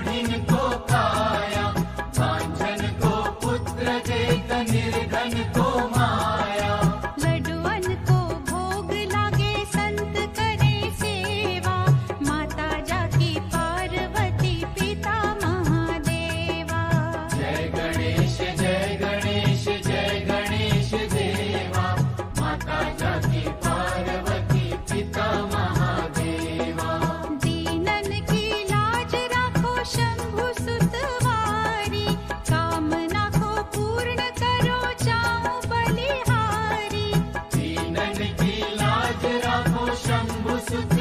you Rodinho. to